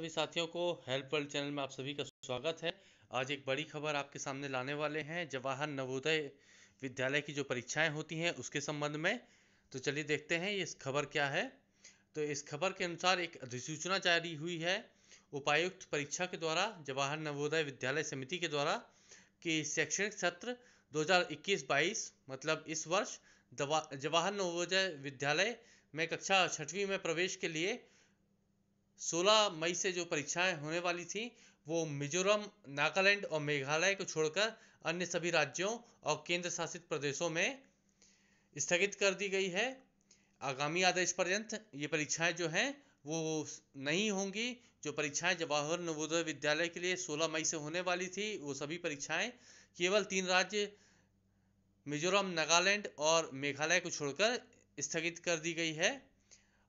सभी साथियों को हेल्प वर्ल्ड चैनल में आप सभी का स्वागत है। आज एक बड़ी खबर आपके सामने लाने वाले हैं, जवाहर नवोदय विद्यालय की जो परीक्षाएँ होती हैं, उसके संबंध में। तो चलिए देखते हैं ये खबर क्या है। तो इस खबर के अनुसार एक अधिसूचना जारी हुई है उपायुक्त परीक्षा के द्वारा, जवाहर नवोदय विद्यालय समिति के द्वारा, कि शैक्षणिक सत्र 2021-22 मतलब इस वर्ष जवाहर नवोदय विद्यालय में कक्षा छठवीं में प्रवेश के लिए 16 मई से जो परीक्षाएँ होने वाली थी, वो मिजोरम, नागालैंड और मेघालय को छोड़कर अन्य सभी राज्यों और केंद्र शासित प्रदेशों में स्थगित कर दी गई है। आगामी आदेश पर्यंत ये परीक्षाएँ जो हैं, वो नहीं होंगी। जो परीक्षाएँ जवाहर नवोदय विद्यालय के लिए 16 मई से होने वाली थी, वो सभी परीक्षाएँ केवल तीन राज्य, मिजोरम, नागालैंड और मेघालय को छोड़कर स्थगित कर दी गई है।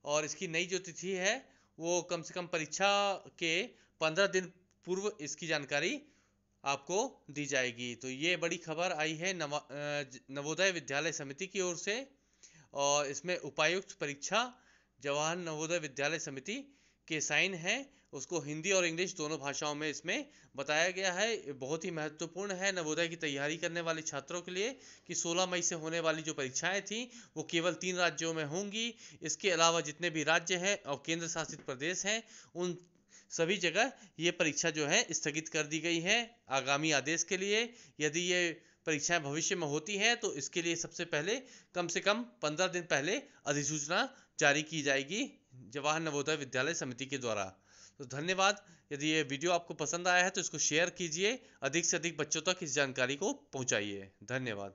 और इसकी नई जो तिथि है वो कम से कम परीक्षा के पंद्रह दिन पूर्व इसकी जानकारी आपको दी जाएगी। तो ये बड़ी खबर आई है नवोदय विद्यालय समिति की ओर से और इसमें उपायुक्त परीक्षा जवाहर नवोदय विद्यालय समिति के साइन हैं, उसको हिंदी और इंग्लिश दोनों भाषाओं में इसमें बताया गया है। बहुत ही महत्वपूर्ण है नवोदय की तैयारी करने वाले छात्रों के लिए कि 16 मई से होने वाली जो परीक्षाएँ थी, वो केवल तीन राज्यों में होंगी। इसके अलावा जितने भी राज्य हैं और केंद्र शासित प्रदेश हैं, उन सभी जगह ये परीक्षा जो है स्थगित कर दी गई है आगामी आदेश के लिए। यदि ये परीक्षाएँ भविष्य में होती हैं तो इसके लिए सबसे पहले, कम से कम पंद्रह दिन पहले अधिसूचना जारी की जाएगी जवाहर नवोदय विद्यालय समिति के द्वारा। तो धन्यवाद। यदि ये वीडियो आपको पसंद आया है तो इसको शेयर कीजिए, अधिक से अधिक बच्चों तक इस जानकारी को पहुंचाइए। धन्यवाद।